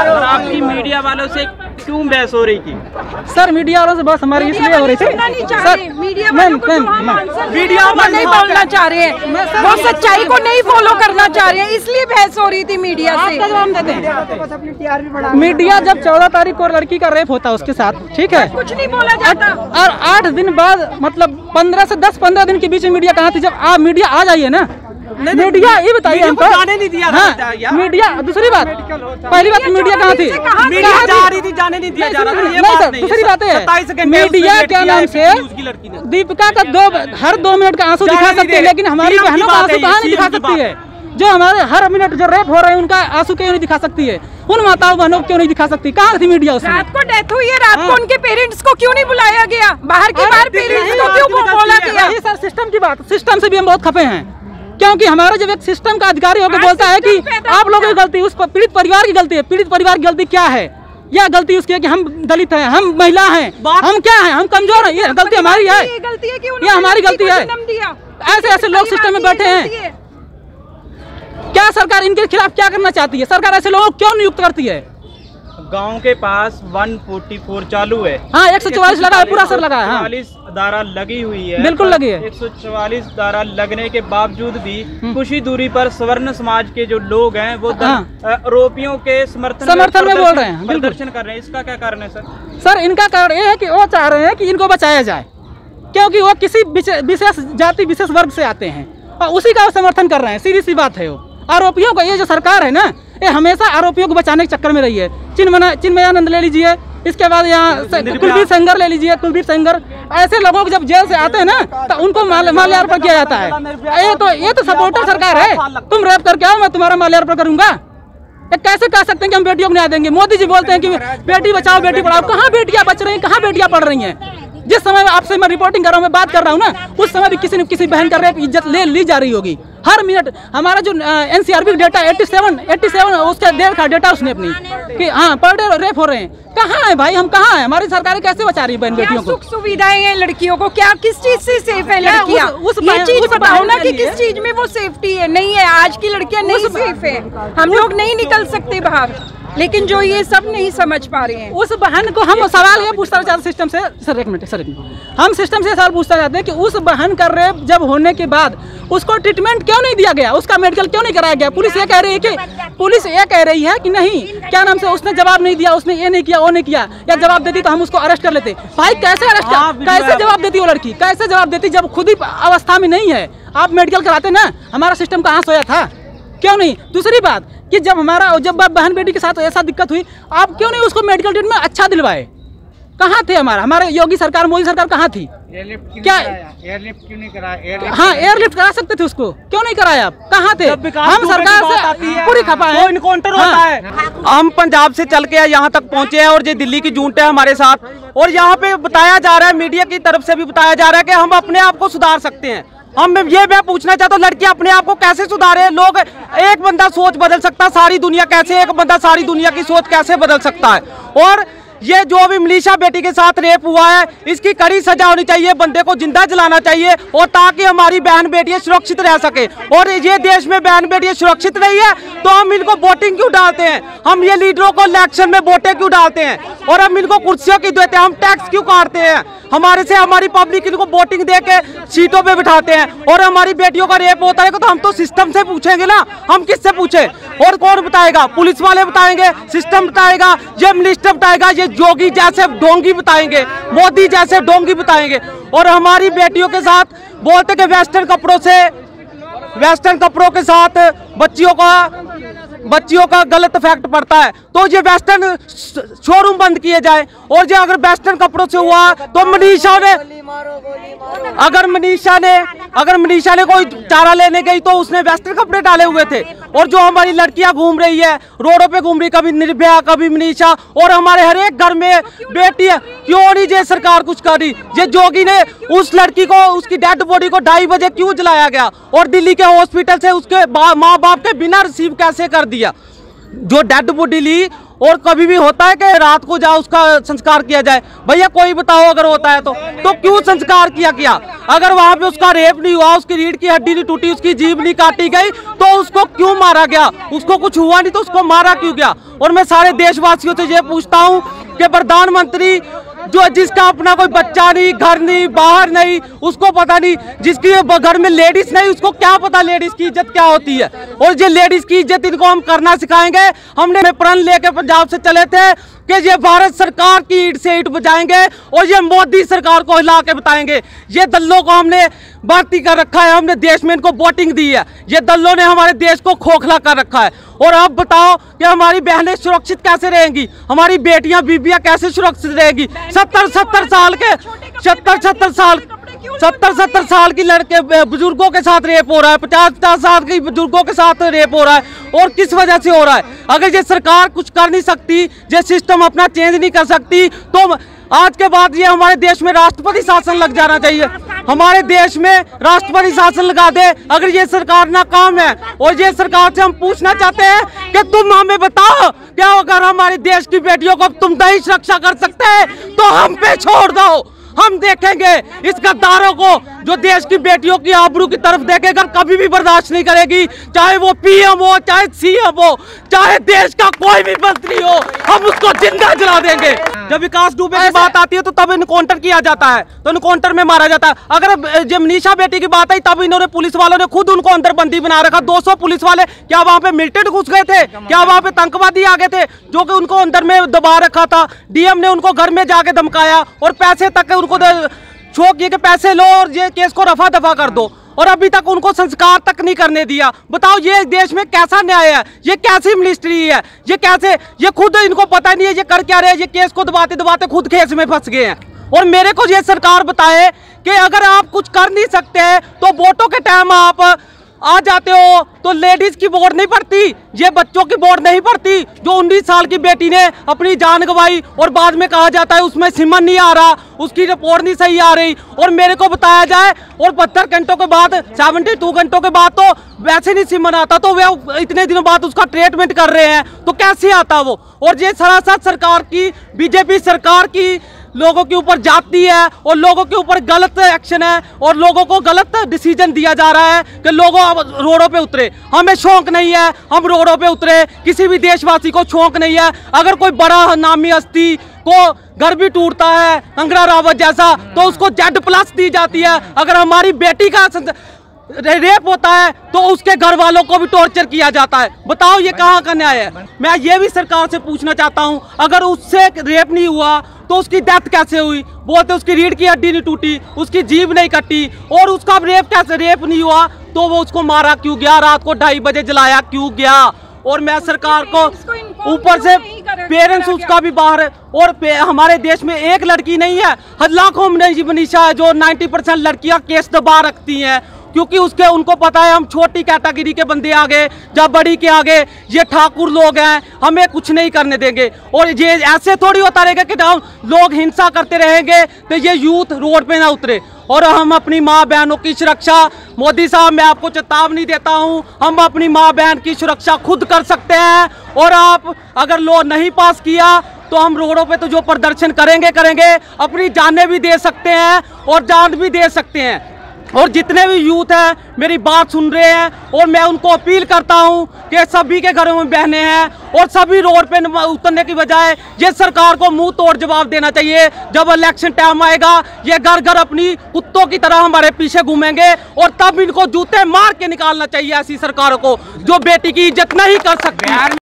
और आपकी मीडिया वालों से क्यों बहस हो रही थी? सर मीडिया वालों से बस हमारी इसलिए हो रही थी। सर मीडिया मैम वालों को तो मीडिया नहीं बोलना चाह रहे हैं। वो सच्चाई को नहीं फॉलो करना चाह रहे हैं इसलिए बहस हो रही थी मीडिया से। आपका जवाब देते हैं। मीडिया जब चौदह तारीख को लड़की का रेप होता है उसके साथ ठीक है? कुछ नहीं बोला जाता। और आठ दिन बाद मतलब पंद्रह से दस पंद्रह दिन के बीच मीडिया कहाँ थी? जब आप मीडिया आ जाइए ना? मीडिया ये बताइए हमको जाने नहीं दिया हाँ, मीडिया दूसरी बात। पहली बात मीडिया कहाँ थी? मीडिया जा रही थी जाने नहीं दिया जा रहा था ये बात नहीं दूसरी बात है। 27 सेकंड में मीडिया किया नाम से की। दीपिका का दो हर दो मिनट का आँसू दिखा सकते हैं लेकिन हमारी बहनों का आँसू कहाँ नहीं दिखा सकती है? जो हमारे हर मिनट जो रेप हो रहे हैं उनका आँसू क्यों नहीं दिखा सकती है? उन माताओं बहनों को क्यों नहीं दिखा सकती? कहाँ थी मीडिया उसमें? रात को डेथ हुई है रात को हाँ। उनके पेरेंट्स को क्यों नहीं बुलाया गया? बाहर के बाहर पेरेंट्स को क्यों बोला गया? ये सर सिस्टम की बात सिस्टम से भी हम बहुत खफे हैं। क्योंकि हमारा जब एक सिस्टम का अधिकारी होकर बोलता है कि आप लोगों की गलती उस पीड़ित परिवार की गलती है। पीड़ित परिवार की गलती क्या है? यह गलती उसकी है कि हम दलित हैं हम महिला हैं हम क्या हैं? हम कमज़ोर हैं। ये गलती हमारी है। ये है हमारी गलती है। ऐसे ऐसे लोग सिस्टम में बैठे हैं। है। क्या सरकार इनके खिलाफ क्या करना चाहती है? सरकार ऐसे लोगों को क्यों नियुक्त करती है? गाँव के पास 144 चालू है। हाँ एक सौ चौवालीस लगा है पूरा सर लगा है हाँ। 144 धारा लगी हुई है। बिल्कुल लगी है। 144 धारा लगने के बावजूद भी कुछ ही दूरी पर स्वर्ण समाज के जो लोग हैं वो हाँ। आरोपियों के समर्थन समर्थन में बोल रहे हैं, प्रदर्शन कर रहे हैं। इसका क्या कारण है सर? सर इनका कारण ये है कि वो चाह रहे हैं कि इनको बचाया जाए क्योंकि वो किसी विशेष जाति विशेष वर्ग से आते हैं और उसी का समर्थन कर रहे हैं। सीधी सी बात है वो। आरोपियों का ये जो सरकार है ना ये हमेशा आरोपियों को बचाने के चक्कर में रही है। चिन्मय चिन्मयानंद ले लीजिए इसके बाद यहाँ कुलदीप सेंगर ले लीजिए कुलदीप सेंगर। ऐसे लोगों को जब जेल से आते हैं ना तो उनको माल्यार्पण किया जाता है। ये तो ये तो सपोर्टर सरकार है। तुम रेप करके आओ मैं तुम्हारा माल्यार्पण करूँगा। ये कैसे कह सकते हैं कि हम बेटियों को न्याय देंगे? मोदी जी बोलते हैं कि बेटी बचाओ बेटी पढ़ाओ। कहाँ बेटियाँ बच रही हैं? कहाँ बेटियाँ पढ़ रही हैं? जिस समय आपसे मैं रिपोर्टिंग कर रहा हूँ मैं बात कर रहा हूँ ना उस समय भी किसी न किसी बहन का रेप इज़्ज़त ले ली जा रही होगी। हर मिनट हमारा जो एनसीआरबी डेटा 87 87 उसका देर का डेटा उसने अपनी कि हाँ पर डे रेप हो रहे हैं। कहाँ है भाई हम कहाँ है? हमारी सरकार कैसे बचा रही है बहन बेटियों को? सुख सुविधाएँ हैं लड़कियों को? क्या किस चीज़ से सेफ़ है क्या लड़कियाँ? उस- उस ये चीज़ बताओ ना कि किस चीज़ में वो सेफ्टी है? नहीं है आज की लड़कियाँ नहीं सेफ़ है। हम लोग नहीं निकल सकते बाहर। लेकिन जो ये सब नहीं समझ पा रहे हैं। उस बहन को हम सवाल ये पूछना चाहते सिस्टम से सर एक मिनट सर एक मिनट। हम सिस्टम से सवाल पूछना चाहते हैं कि उस बहन का रेप जब होने के बाद उसको ट्रीटमेंट क्यों नहीं दिया गया? उसका मेडिकल क्यों नहीं कराया गया? पुलिस ये कह रही है कि पुलिस ये कह रही है कि नहीं क्या नाम से उसने जवाब नहीं दिया उसने ये नहीं किया वो नहीं किया या जवाब देती तो हम उसको अरेस्ट कर लेते। भाई कैसे अरेस्ट हाँ, कैसे जवाब देती वो लड़की? कैसे जवाब देती जब खुद ही अवस्था में नहीं है? आप मेडिकल कराते ना हमारा सिस्टम कहाँ सोया था? क्यों नहीं? दूसरी बात कि जब हमारा जब बहन बेटी के साथ ऐसा दिक्कत हुई आप क्यों नहीं उसको मेडिकल ट्रीटमेंट अच्छा दिलवाए? कहाँ थे हमारा? हमारे योगी सरकार मोदी सरकार कहाँ थी? क्या एयरलिफ्ट क्यों नहीं करा एयरलिफ्ट हाँ एयरलिफ्ट करा सकते थे उसको। क्यों नहीं कराया आप? कहाँ थे? हम सरकार से पूरी खपा है। इनकाउंटर होता हाँ। है। हम पंजाब से चल के यहाँ तक पहुँचे हैं और ये दिल्ली की जूनट है हमारे साथ। और यहाँ पे बताया जा रहा है मीडिया की तरफ़ से भी बताया जा रहा है कि हम अपने आप को सुधार सकते हैं। हम ये मैं पूछना चाहता हूँ, लड़की अपने आप को कैसे सुधारे? लोग, एक बंदा सोच बदल सकता है सारी दुनिया कैसे, एक बंदा सारी दुनिया की सोच कैसे बदल सकता है? और ये जो भी मनीषा बेटी के साथ रेप हुआ है, इसकी कड़ी सजा होनी चाहिए, बंदे को ज़िंदा जलाना चाहिए, और ताकि हमारी बहन बेटियाँ सुरक्षित रह सके। और ये देश में बहन बेटियाँ सुरक्षित नहीं है तो हम इनको वोटिंग क्यों डालते हैं? हम ये लीडरों को इलेक्शन में वोटें क्यों डालते हैं? और हम इनको कुर्सियों की देते हैं, हम टैक्स क्यों काटते हैं? हमारे से हमारी पब्लिक इनको वोटिंग दे के सीटों पे बिठाते हैं। और हमारी बेटियों का रेप होता है तो हम तो सिस्टम से पूछेंगे ना, हम किससे पूछे? और कौन बताएगा? पुलिस वाले बताएँगे सिस्टम बताएगा, ये मिनिस्टर बताएगा, ये जोगी जैसे डोंगी बताएँगे, मोदी जैसे डोंगी बताएँगे। और हमारी बेटियों के साथ बोलते कि वेस्टर्न कपड़ों से वेस्टर्न कपड़ों के साथ बच्चियों का बच्चियों का गलत इफ़ेक्ट पड़ता है। तो ये वेस्टर्न शोरूम बंद किए जाए। और जो अगर वेस्टर्न कपड़ों से हुआ तो मनीषा ने अगर मनीषा ने अगर मनीषा ने कोई चारा लेने गई तो उसने वेस्टर्न कपड़े डाले हुए थे। और जो हमारी लड़कियाँ घूम रही है रोडों पे घूम रही कभी निर्भया कभी मनीषा और हमारे हर एक घर में बेटी है। क्यों नहीं ये सरकार कुछ कर रही? ये जोगी ने उस लड़की को उसकी डेड बॉडी को ढाई बजे क्यों जलाया गया? और दिल्ली के हॉस्पिटल से उसके माँ बाप के बिना रिसीव कैसे कर दिया? जो डेड बॉडी ली और कभी भी होता है कि रात को जाओ, उसका संस्कार किया जाए। भैया, कोई बताओ अगर होता है तो। तो क्यों संस्कार किया गया? अगर वहाँ पे उसका रेप नहीं हुआ, उसकी रीढ़ की हड्डी नहीं टूटी, उसकी जीभ नहीं काटी गई तो उसको क्यों मारा गया? उसको कुछ हुआ नहीं तो उसको मारा क्यों गया? और मैं सारे देशवासियों से ये पूछता हूँ कि प्रधानमंत्री जो जिसका अपना कोई बच्चा नहीं, घर नहीं, बाहर नहीं, उसको पता नहीं, जिसकी घर में लेडीज़ नहीं, उसको क्या पता लेडीज़ की इज़्ज़त क्या होती है? और ये लेडीज़ की इज़्ज़त इनको हम करना सिखाएँगे। हमने प्रण लेके पंजाब से चले थे कि ये भारत सरकार की ईट से ईट बजाएँगे और ये मोदी सरकार को हिला के बताएँगे। ये दलों को हमने भर्ती कर रखा है हमने देश में इनको वोटिंग दी है। ये दलों ने हमारे देश को खोखला कर रखा है। और अब बताओ कि हमारी बहनें सुरक्षित कैसे रहेंगी? हमारी बेटियाँ बीबियाँ कैसे सुरक्षित रहेंगी? सत्तर सत्तर साल के सत्तर सत्तर साल सत्तर सत्तर साल की लड़के बुज़ुर्गों के साथ रेप हो रहा है, पचास पचास साल की बुज़ुर्गों के साथ रेप हो रहा है, और किस वजह से हो रहा है? अगर ये सरकार कुछ कर नहीं सकती, ये सिस्टम अपना चेंज नहीं कर सकती तो आज के बाद ये हमारे देश में राष्ट्रपति शासन लग जाना चाहिए। हमारे देश में राष्ट्रपति शासन लगा दे, अगर ये सरकार नाकाम है, और ये सरकार से हम पूछना चाहते हैं कि तुम हमें बताओ, क्या अगर हमारे देश की बेटियों को तुम नहीं सुरक्षा कर सकते हैं तो हम पे छोड़ दो। हम देखेंगे इस गद्दारों को जो देश की बेटियों की आबरू की तरफ़ देखेगा, कभी भी बर्दाश्त नहीं करेगी। चाहे वो पीएम हो, चाहे सीएम हो, चाहे देश का कोई भी मंत्री हो, हम उसको ज़िंदा जला देंगे। जब विकास दुबे की बात आती है तो तब इनकाउंटर किया जाता है। तो इनकाउंटर में मारा जाता है। अगर जब मनीषा बेटी की बात आई तब इन्होंने पुलिस वालों ने खुद उनको अंदर बंदी बना रखा। 200 पुलिस वाले क्या वहाँ पे मिलिटेंट घुस गए थे? क्या वहाँ पे तंकवादी आ गए थे? जो कि उनको अंदर में दबा रखा था। डीएम ने उनको घर में जाके धमकाया और पैसे तक उनको शौक ये कि पैसे लो और ये केस को रफा दफ़ा कर दो। और अभी तक उनको संस्कार तक नहीं करने दिया। बताओ ये देश में कैसा न्याय है? ये कैसी मिनिस्ट्री है? ये कैसे? ये खुद इनको पता नहीं है, ये कर क्या रहे ये केस को दबाते दबाते खुद केस में फंस गए हैं। और मेरे को ये सरकार बताए कि अगर आप कुछ कर नहीं सकते तो वोटों के टाइम आप आ जाते हो तो लेडीज़ की वोट नहीं पड़ती, ये बच्चों की वोट नहीं पड़ती, जो उन्नीस साल की बेटी ने अपनी जान गवाई और बाद में कहा जाता है उसमें सिमन नहीं आ रहा, उसकी रिपोर्ट नहीं सही आ रही। और मेरे को बताया जाए, और बहत्तर घंटों के बाद सेवेंटी टू घंटों के बाद तो वैसे नहीं सिमन आता तो वह इतने दिनों बाद उसका ट्रीटमेंट कर रहे हैं तो कैसे आता वो? और ये सरासर सरकार की बीजेपी सरकार की लोगों के ऊपर जाती है और लोगों के ऊपर गलत एक्शन है और लोगों को गलत डिसीज़न दिया जा रहा है कि लोगों रोडों पे उतरे। हमें शौक नहीं है हम रोडों पे उतरे। किसी भी देशवासी को शौक नहीं है। अगर कोई बड़ा नामी हस्ती को घर भी टूटता है, अंगरा रावत जैसा तो उसको जेड प्लस दी जाती है। अगर हमारी बेटी का रेप होता है तो उसके घर वालों को भी टॉर्चर किया जाता है। बताओ ये कहाँ का न्याय है? मैं ये भी सरकार से पूछना चाहता हूँ। अगर उससे रेप नहीं हुआ तो उसकी डेथ कैसे हुई? बोलते उसकी रीढ़ की हड्डी नहीं टूटी उसकी जीभ नहीं कटी और उसका रेप कैसे? रेप नहीं हुआ तो वो उसको मारा क्यों गया? रात को ढाई बजे जलाया क्यों गया? और मैं सरकार को ऊपर से पेरेंट्स उसका भी बाहर और हमारे देश में एक लड़की नहीं है लाखों मनीषा है जो 90 परसेंट लड़कियाँ केस दबा रखती हैं। क्योंकि उसके, उनको पता है हम छोटी कैटेगरी के बंदे आ गए जब बड़ी के आगे, ये ठाकुर लोग हैं, हमें कुछ नहीं करने देंगे। और ये ऐसे थोड़ी होता रहेगा कि हम लोग हिंसा करते रहेंगे तो ये यूथ रोड पे ना उतरे। और हम अपनी माँ बहनों की सुरक्षा, मोदी साहब, मैं आपको चेतावनी देता हूँ, हम अपनी माँ बहन की सुरक्षा खुद कर सकते हैं। और आप अगर लो नहीं पास किया तो हम रोडों पे तो जो प्रदर्शन करेंगे करेंगे, अपनी जानें भी दे सकते हैं और जान भी दे सकते हैं। और जितने भी यूथ हैं, मेरी बात सुन रहे हैं और मैं उनको अपील करता हूँ कि सभी के घरों में बहने हैं और सभी रोड पे उतरने की बजाय ये सरकार को मुँह तोड़ जवाब देना चाहिए। जब इलेक्शन टाइम आएगा, ये घर घर अपनी कुत्तों की तरह हमारे पीछे घूमेंगे और तब इनको जूते मार के निकालना चाहिए ऐसी सरकारों को, जो बेटी की इज़्ज़त नहीं कर सकती।